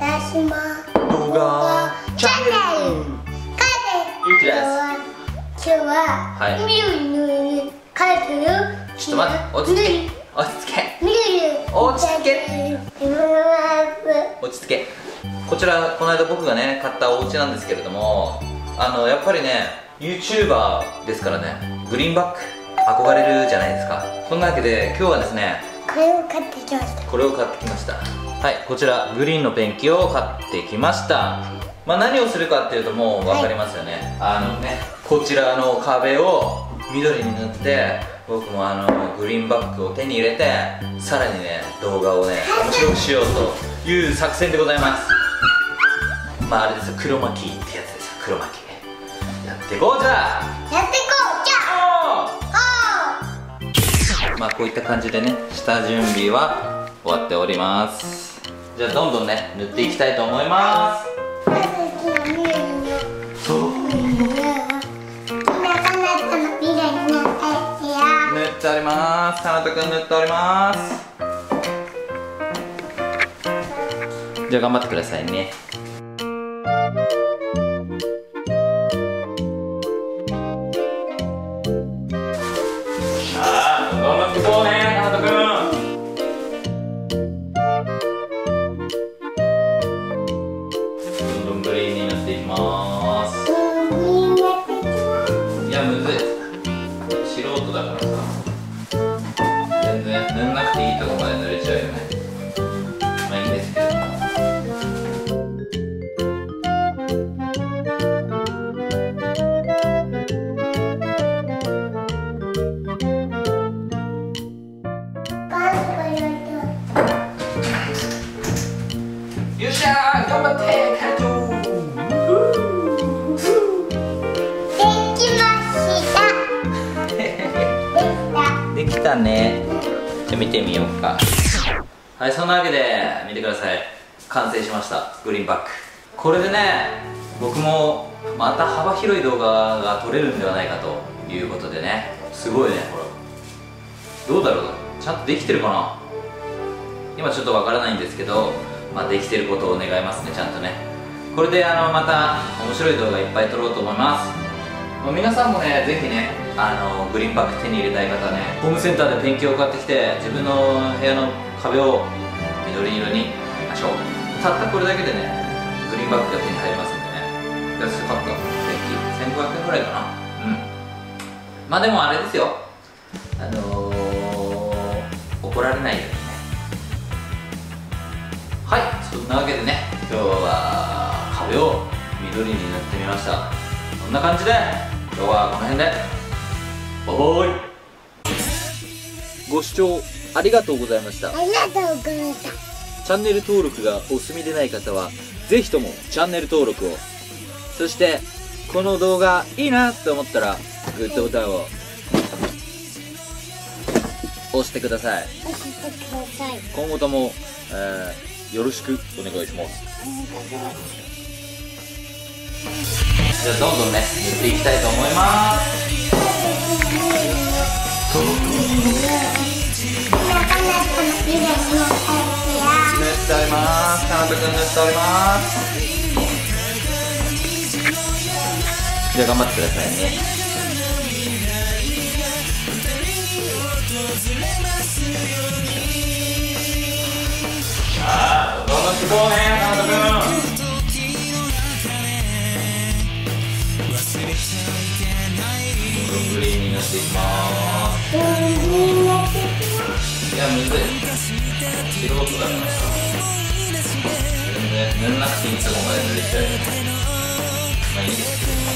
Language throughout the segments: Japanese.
私も動画チャンネルカです？今日ははい緑のカちょっと待って落ち着け落ち着け緑落ち着け今落ち着けこちらこの間僕がね買ったお家なんですけれどもあのやっぱりね YouTuber ですからねグリーンバック憧れるじゃないですかそんなわけで今日はですねこれを買ってきました。これを買ってきました。はいこちらグリーンのペンキを買ってきました。まあ何をするかっていうともう分かりますよね、あのねこちらの壁を緑に塗って僕もあのグリーンバッグを手に入れてさらにね動画をね面白くしようという作戦でございます。まああれですよ。黒巻きってやつですよ。黒巻きやっていこうじゃやっていこうまあこういった感じでね下準備は終わっております。じゃあどんどんね塗っていきたいと思います。塗っております。かなとくん塗っております。じゃあ頑張ってくださいね塗んなくていいとこまで塗れちゃうよねまあいいんですけどよっしゃー頑張ってカイトできました。できた。できたねじゃあ見てみようか。はいそんなわけで見てください。完成しました。グリーンバック。これでね僕もまた幅広い動画が撮れるんではないかということでね。すごいねほらどうだろうちゃんとできてるかな。今ちょっとわからないんですけど、まあ、できてることを願いますねちゃんとね。これであのまた面白い動画いっぱい撮ろうと思います。まあ皆さんもね、ぜひね、あのグリーンバック手に入れたい方はね、ホームセンターでペンキを買ってきて、自分の部屋の壁を緑色にしましょう。たったこれだけでね、グリーンバックが手に入りますんでね、安かったペンキ、1500円ぐらいかな。うん。まあでもあれですよ、あのー、怒られないようにね。はい、そんなわけでね、今日は壁を緑に塗ってみました。こんな感じで今日はこの辺で。バイバイ。ご視聴ありがとうございました。ありがとうございました。チャンネル登録がお済みでない方はぜひともチャンネル登録を。そしてこの動画いいなと思ったらグッドボタンを押してください。教えてください。今後とも、えーよろしくお願いしますじゃあどんどんね塗っていきたいと思います。じゃあ頑張ってくださいねさあ頑張っていこうねかなとくんグリーンになっていきます。いやむずい。素人だからさ全然塗んなくていいとこまで塗れちゃうよねまあいいですけど。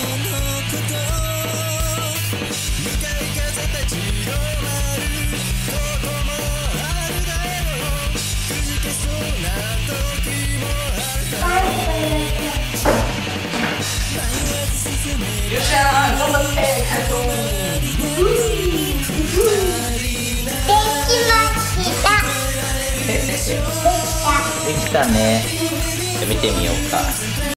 できたね。見てみようか。